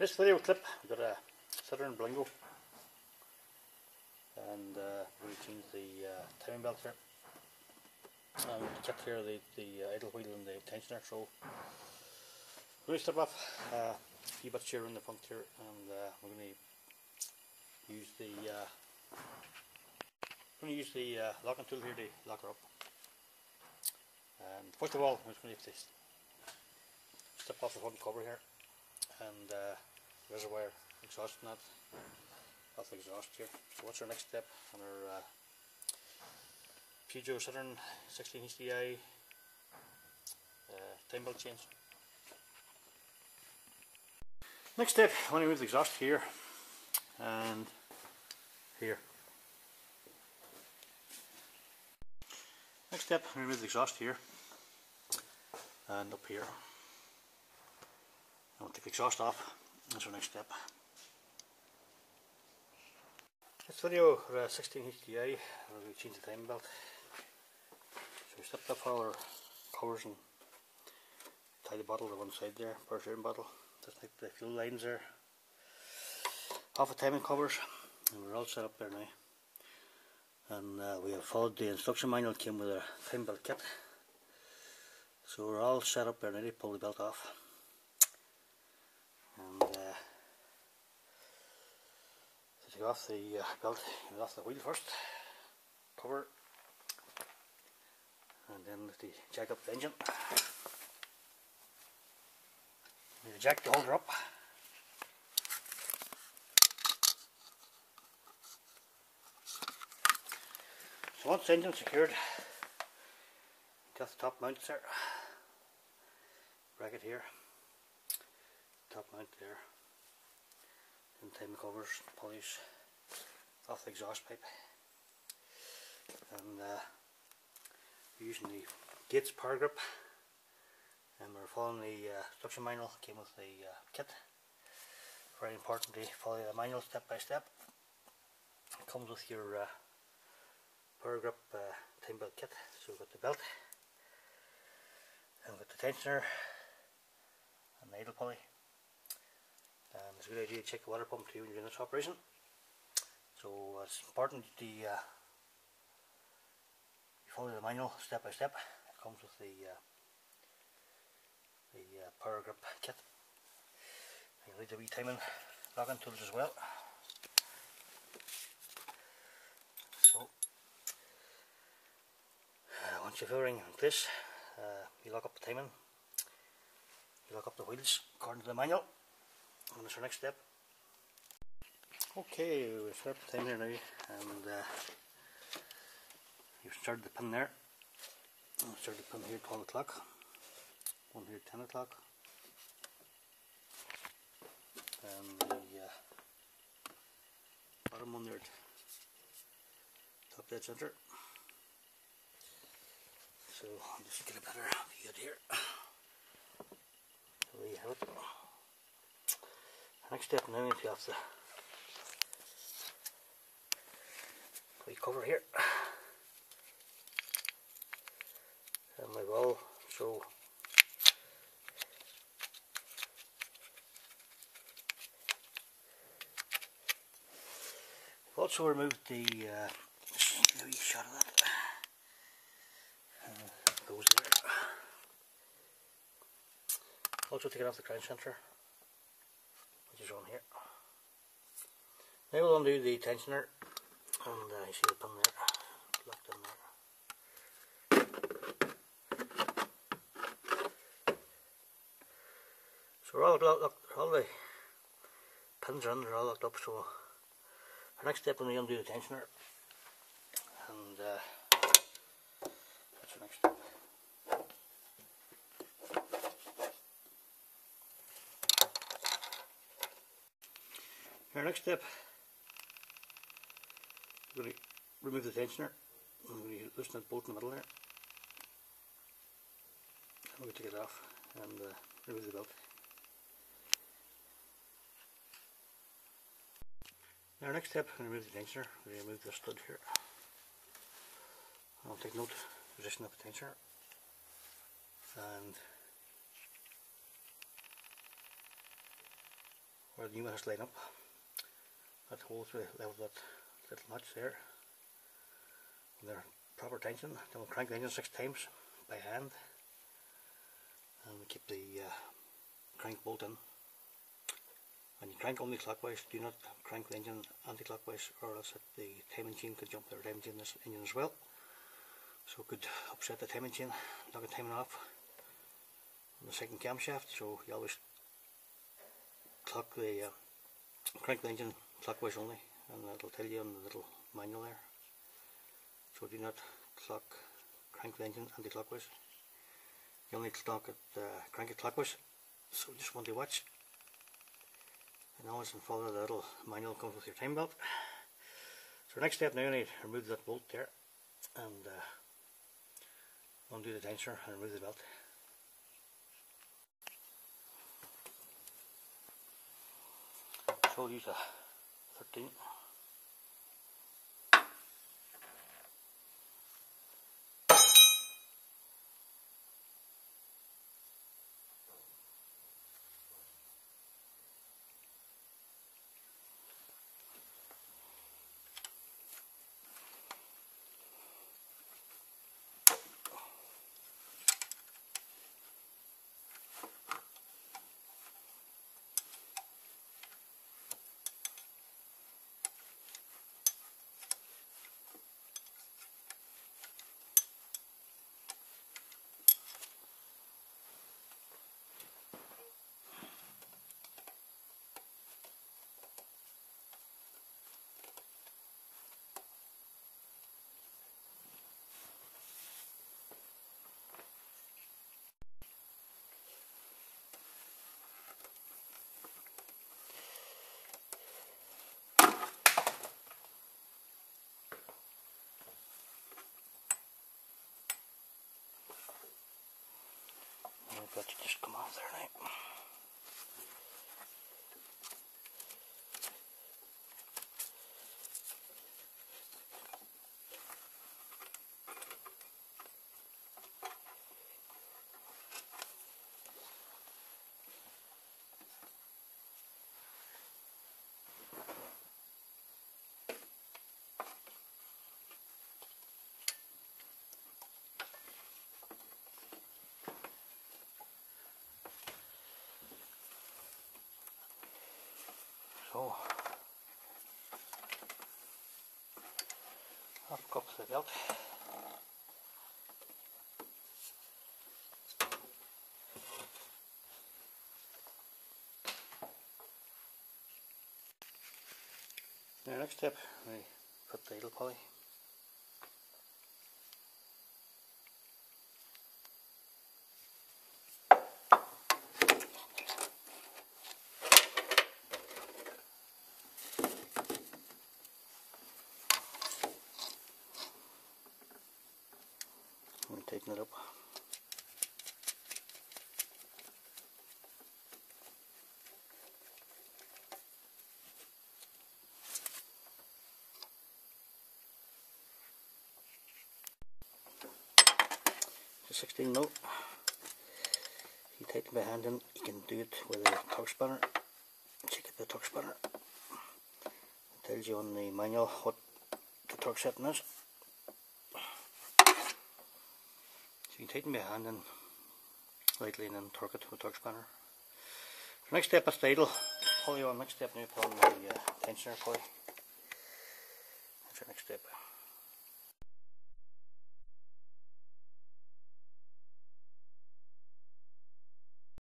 This video clip, we've got a Citroen Berlingo. And uh, we changed the uh, timing belt here. And the kit here, the, the uh, idle wheel and the tensioner so we're going to start off a few bits here in the front here and uh, we're going to use the uh, we're going to use the uh, locking tool here to lock her up. And first of all I'm just going to strip off the front cover here. And uh, reservoir exhaust nut off the exhaust here. So what's our next step on our uh, Peugeot Citroen 16 HDI uh, time belt change. Next step, I want to remove the exhaust here and here. Next step, remove the exhaust here and up here. I'll take the exhaust off, that's our next step. This video, uh, 16 HDI, we're going to change the time belt. So we stepped off all our covers and tie the bottle to one side there, perforating bottle, just like the fuel lines there. Off the timing covers, and we're all set up there now. And uh, we have followed the instruction manual, came with a time belt kit. So we're all set up there now to pull the belt off and uh, take off the uh, belt, get off the wheel first, cover, and then the jack up the engine. Need a jack to hold her up. So once the engine secured, got the top mount there, bracket here. Top mount there and time covers, polish off the exhaust pipe. And uh, we're using the Gates power grip. And we're following the uh, instruction manual came with the uh, kit. Very important to follow the manual step by step. It comes with your uh, power grip uh, time belt kit. So we've got the belt and we've got the tensioner and the idle pulley um, it's a good idea to check the water pump too when you're doing this operation. So uh, it's important to uh, you follow the manual step by step. It comes with the uh, the uh, power grip kit. You need the wee timing locking tools as well. So uh, once you've everything in place, uh, you lock up the timing. You lock up the wheels according to the manual. And that's our next step. Okay, we've set up the time here now and uh, you've started the pin there. I'll start the pin here 12 o'clock, one here 10 o'clock, and the uh, bottom one there top dead center. So I'll just get a better view here. There you have it. Next step now is you have to we cover here and we will so We've also removed the uh, shot of that uh, goes there. Also taken off the crown centre which on here. Now we'll undo the tensioner and uh, you see the pin there, locked in there. So all all the pins are in, they're all locked up so our next step will be undo the tensioner and uh, that's our next step. Our next step, we're going to remove the tensioner. I'm going to loosen that bolt in the middle there. I'm going to take it off and uh, remove the belt. Now our next step, I'm going to remove the tensioner. We're going to remove the stud here. I'll take note position of the tensioner and where the new one has line up. That holds the level that little notch there. And they're proper tension. Then we'll crank the engine six times by hand. And we keep the uh, crank bolt in. And you crank only clockwise, do not crank the engine anti-clockwise or else the timing chain could jump the timing chain in this engine as well. So it could upset the timing chain, knock the timing off on the second camshaft. So you always clock the uh, crank the engine clockwise only and that'll tell you on the little manual there. So do not clock crank the engine anti-clockwise. You only clock it, uh, crank it clockwise. So just want to watch and always follow the little manual comes with your time belt. So next step now I need to remove that bolt there and uh, undo the tensioner and remove the belt. So use a 13 I've got to just come off there now. So, half cup the belt. Now next step, we put the idle pulley. and tighten it up. The 16 note. If you tighten by hand in, you can do it with a torque spanner. Check out the torque spanner. It tells you on the manual what the torque setting is. you can tighten my hand and lightly and then torque it with torque spanner. Next step is the idle pulley on. Next step now on the uh, tensioner pulley. That's next step.